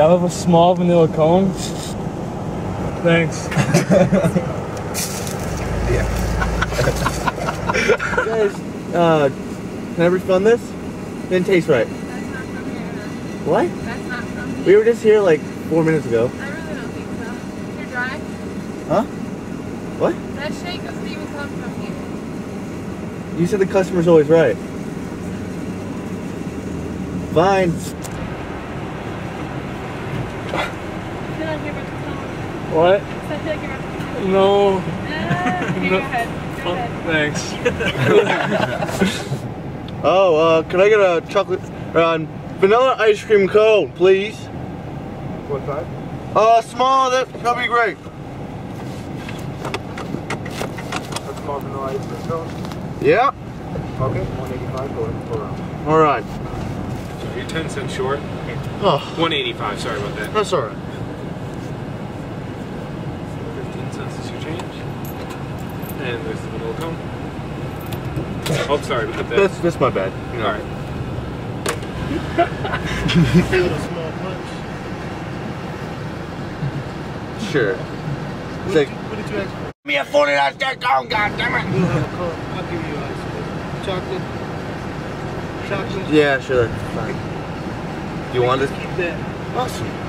I'll have a small vanilla cone. Thanks. Yeah. guys, uh, can I refund this? Didn't taste right. That's not from here. What? That's not from here. We were just here like four minutes ago. I really don't think so. You're dry. Huh? What? That shake doesn't even come from here. You said the customer's always right. Fine. I feel like you're about to tell me. What? I feel like you're about to tell me. No. Here, go ahead. Go Oh, ahead. thanks. Oh, uh, can I get a chocolate, uh, vanilla ice cream cone, please? What size? Uh, small, that, that'll be great. That's small vanilla ice cream cone. Yeah, Okay, 185 for for round. all right. So you're 10 cents short. Oh, 185, sorry about that. that's all right. 15 cents is your change. And there's the little cone. Oh, sorry about that. That's, that's my bad. You know. All right. Sure. It's like, What did you ask for? me a forty dollar steak cone, goddammit. You'll have a cone. I'll give you ice cream. Chocolate. Chocolate. Yeah, sure. Fine. You want this? Keep that. Awesome.